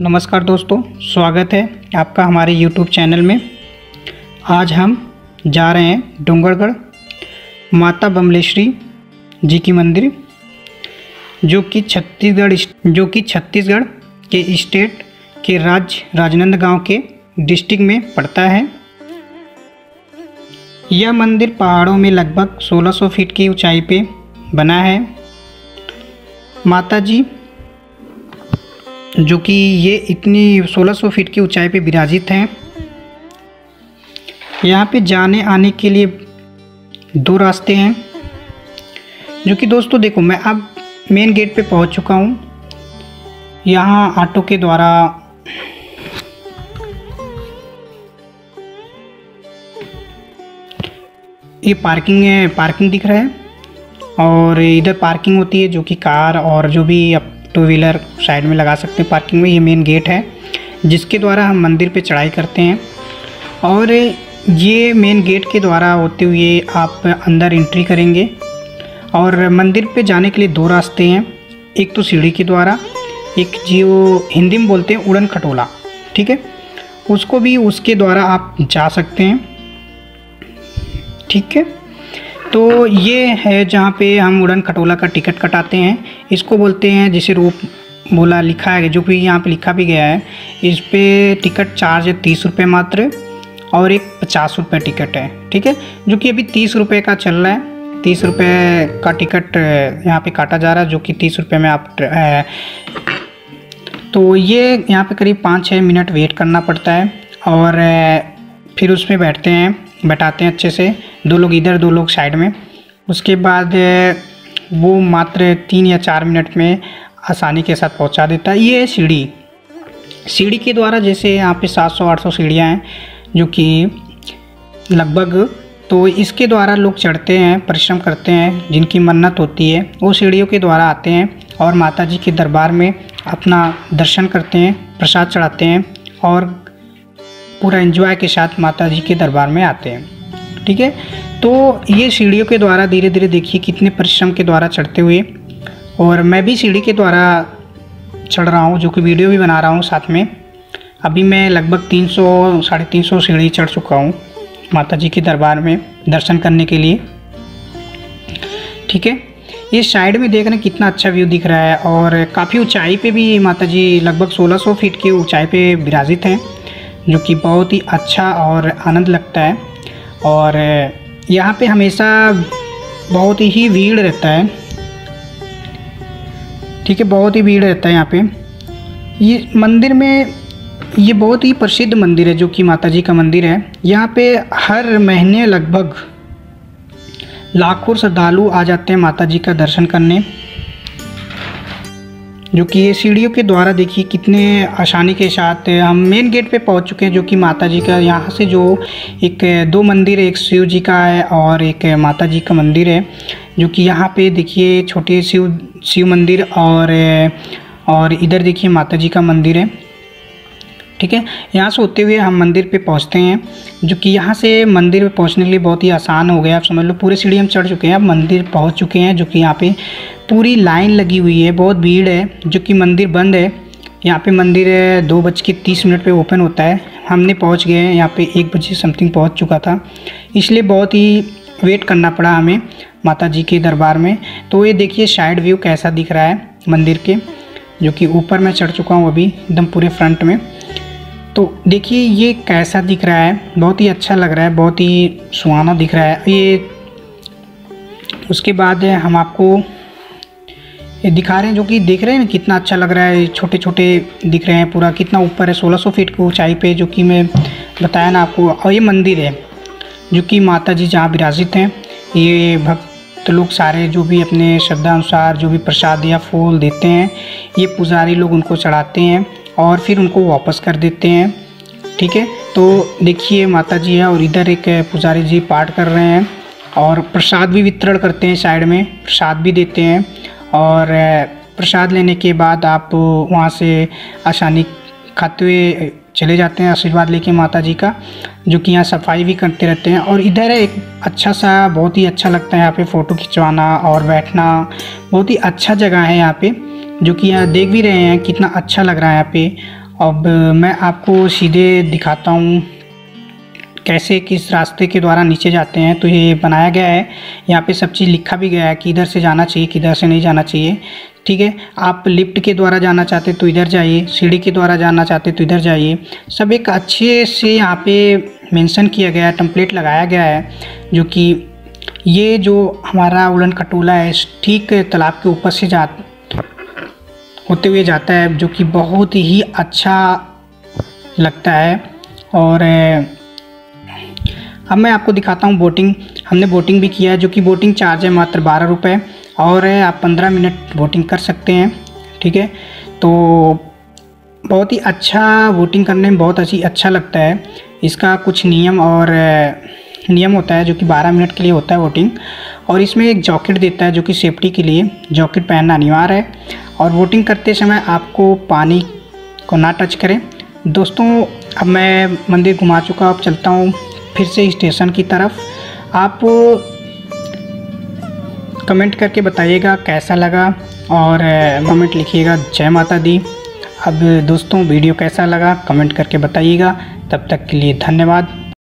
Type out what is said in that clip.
नमस्कार दोस्तों, स्वागत है आपका हमारे YouTube चैनल में। आज हम जा रहे हैं डोंगरगढ़ माता बमलेश्वरी जी की मंदिर, जो कि छत्तीसगढ़ जो कि छत्तीसगढ़ के स्टेट के राज्य राजनांदगांव के डिस्ट्रिक्ट में पड़ता है। यह मंदिर पहाड़ों में लगभग 1600 फीट की ऊंचाई पे बना है। माता जी जो कि ये इतनी 1600 फीट की ऊंचाई पे विराजित हैं। यहाँ पे जाने आने के लिए दो रास्ते हैं। जो कि दोस्तों देखो, मैं अब मेन गेट पे पहुँच चुका हूँ। यहाँ ऑटो के द्वारा ये पार्किंग है, पार्किंग दिख रहा है। और इधर पार्किंग होती है जो कि कार और जो भी टू व्हीलर साइड में लगा सकते हैं। पार्किंग में ये मेन गेट है, जिसके द्वारा हम मंदिर पे चढ़ाई करते हैं। और ये मेन गेट के द्वारा होते हुए आप अंदर एंट्री करेंगे। और मंदिर पे जाने के लिए दो रास्ते हैं। एक तो सीढ़ी के द्वारा, एक जो हिंदी में बोलते हैं उड़न खटोला, ठीक है? उसको भी उसके द्वारा आप जा सकते हैं, ठीक है? तो ये है जहाँ पे हम उड़न खटोला का टिकट कटाते हैं। इसको बोलते हैं, जिसे रूप बोला, लिखा है, जो भी यहाँ पे लिखा भी गया है। इस पर टिकट चार्ज है तीस रुपये मात्र और एक पचास रुपये टिकट है, ठीक है? जो कि अभी तीस रुपये का चल रहा है। तीस रुपये का टिकट यहाँ पे काटा जा रहा है, जो कि तीस रुपये में आप तो ये यहाँ पे करीब पाँच छः मिनट वेट करना पड़ता है और फिर उसमें बैठते हैं। बैठाते हैं अच्छे से। दो लोग इधर, दो लोग साइड में। उसके बाद वो मात्र तीन या चार मिनट में आसानी के साथ पहुँचा देता है। ये है सीढ़ी। सीढ़ी के द्वारा जैसे यहाँ पे 700-800 सीढ़ियाँ हैं, जो कि लगभग तो इसके द्वारा लोग चढ़ते हैं, परिश्रम करते हैं, जिनकी मन्नत होती है, वो सीढ़ियों के द्वारा आते हैं और माता जी के दरबार में अपना दर्शन करते हैं, प्रसाद चढ़ाते हैं और पूरा एंजॉय के साथ माता जी के दरबार में आते हैं। ठीक है? तो ये सीढ़ियों के द्वारा धीरे धीरे देखिए कितने परिश्रम के द्वारा चढ़ते हुए और मैं भी सीढ़ी के द्वारा चढ़ रहा हूँ, जो कि वीडियो भी बना रहा हूँ साथ में। अभी मैं लगभग 300 साढ़े तीन सौ सीढ़ी चढ़ चुका हूँ माता जी के दरबार में दर्शन करने के लिए। ठीक है? ये साइड में देख रहे कितना अच्छा व्यू दिख रहा है और काफ़ी ऊंचाई पे भी माता जी लगभग 1600 फीट की ऊंचाई पे विराजित हैं। जो कि बहुत ही अच्छा और आनंद लगता है। और यहाँ पे हमेशा बहुत ही भीड़ रहता है। ठीक है, बहुत ही भीड़ रहता है यहाँ पे। ये मंदिर में, ये बहुत ही प्रसिद्ध मंदिर है, जो कि माता जी का मंदिर है। यहाँ पे हर महीने लगभग लाखों श्रद्धालु आ जाते हैं माता जी का दर्शन करने। जो कि ये सीढ़ियों के द्वारा देखिए कितने आसानी के साथ हम मेन गेट पे पहुँच चुके हैं, जो कि माता जी का यहाँ से जो एक, दो मंदिर है, एक शिव जी का है और एक माता जी का मंदिर है, जो कि यहाँ पे देखिए छोटे शिव शिव मंदिर और और इधर देखिए माता जी का मंदिर है। ठीक है? यहाँ से होते हुए हम मंदिर पे पहुँचते हैं, जो कि यहाँ से मंदिर पे पहुँचने के लिए बहुत ही आसान हो गया। आप समझ लो, पूरे सीढ़ी हम चढ़ चुके हैं, अब मंदिर पहुँच चुके हैं, जो कि यहाँ पे पूरी लाइन लगी हुई है, बहुत भीड़ है, जो कि मंदिर बंद है। यहाँ पे मंदिर दो बज के तीस मिनट पर ओपन होता है। हमने पहुँच गए हैं, यहाँ पर एक बजे समथिंग पहुँच चुका था। इसलिए बहुत ही वेट करना पड़ा हमें माता जी के दरबार में। तो ये देखिए, साइड व्यू कैसा दिख रहा है मंदिर के, जो कि ऊपर मैं चढ़ चुका हूँ अभी, एकदम पूरे फ्रंट में। तो देखिए, ये कैसा दिख रहा है? बहुत ही अच्छा लग रहा है, बहुत ही सुहाना दिख रहा है। ये उसके बाद हम आपको ये दिखा रहे हैं जो कि देख रहे हैं ना, कितना अच्छा लग रहा है। छोटे छोटे दिख रहे हैं पूरा, कितना ऊपर है 1600 फीट की ऊंचाई पे, जो कि मैं बताया ना आपको। और ये मंदिर है, जो कि माता जी जहाँ विराजित हैं। ये भक्त लोग सारे जो भी अपने श्रद्धा अनुसार जो भी प्रसाद या फूल देते हैं, ये पुजारी लोग उनको चढ़ाते हैं। और फिर उनको वापस कर देते हैं। ठीक है? तो देखिए माता जी है और इधर एक पुजारी जी पाठ कर रहे हैं और प्रसाद भी वितरण करते हैं साइड में, प्रसाद भी देते हैं। और प्रसाद लेने के बाद आप वहाँ से आसानी खाते हुए चले जाते हैं आशीर्वाद लेके माता जी का, जो कि यहाँ सफ़ाई भी करते रहते हैं। और इधर एक अच्छा सा, बहुत ही अच्छा लगता है यहाँ पे फ़ोटो खिंचवाना और बैठना, बहुत ही अच्छा जगह है यहाँ पे। जो कि यहाँ देख भी रहे हैं, कितना अच्छा लग रहा है यहाँ पे। अब मैं आपको सीधे दिखाता हूँ कैसे, किस रास्ते के द्वारा नीचे जाते हैं। तो ये बनाया गया है। यहाँ पे सब चीज़ लिखा भी गया है कि इधर से जाना चाहिए, किधर से नहीं जाना चाहिए। ठीक है? आप लिफ्ट के द्वारा जाना चाहते तो इधर जाइए, सीढ़ी के द्वारा जाना चाहते तो इधर जाइए। सब एक अच्छे से यहाँ पे मेंशन किया गया है टम्पलेट लगाया गया है, जो कि ये जो हमारा उलन कटोला है, ठीक तालाब के ऊपर से जा होते हुए जाता है, जो कि बहुत ही अच्छा लगता है। और अब मैं आपको दिखाता हूँ बोटिंग। हमने बोटिंग भी किया है, जो कि बोटिंग चार्ज है मात्र बारह रुपये और, आप पंद्रह मिनट बोटिंग कर सकते हैं, ठीक है? तो बहुत ही अच्छा वोटिंग करने में बहुत अच्छी अच्छा लगता है। इसका कुछ नियम और नियम होता है, जो कि 12 मिनट के लिए होता है वोटिंग और इसमें एक जॉकेट देता है, जो कि सेफ्टी के लिए। जॉकेट पहनना अनिवार्य है। और वोटिंग करते समय आपको पानी को ना टच करें। दोस्तों, अब मैं मंदिर घुमा चुका अब चलता हूँ फिर से स्टेशन की तरफ़। आप कमेंट करके बताइएगा कैसा लगा और कमेंट लिखिएगा जय माता दी। अब दोस्तों वीडियो कैसा लगा? कमेंट करके बताइएगा। तब तक के लिए धन्यवाद।